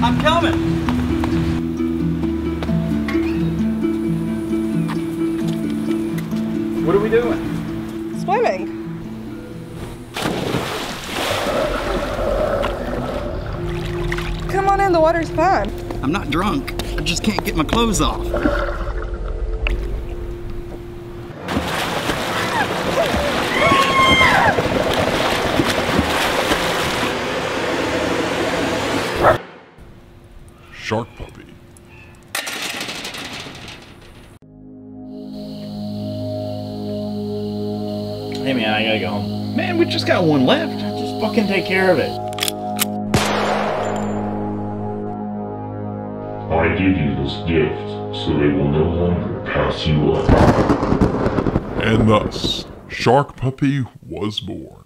coming. What are we doing? Swimming. Come on in, the water's fine. I'm not drunk. I just can't get my clothes off. Shark Puppy. Hey man, I gotta go home. Man, we just got one left. Just fucking take care of it. I give you this gift so they will no longer pass you up. And thus, Shark Puppy was born.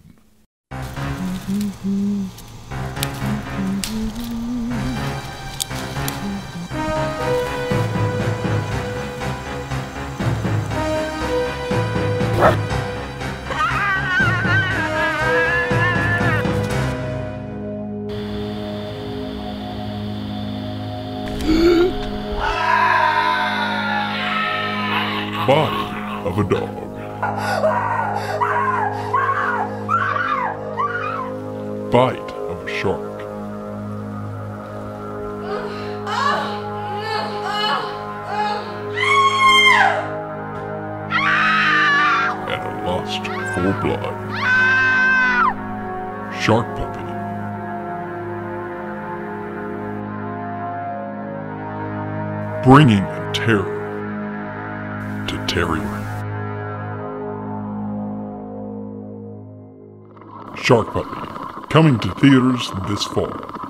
Body of a dog. Bite lust for blood. Shark Puppy. Bringing terror to Terrier. Shark Puppy, coming to theaters this fall.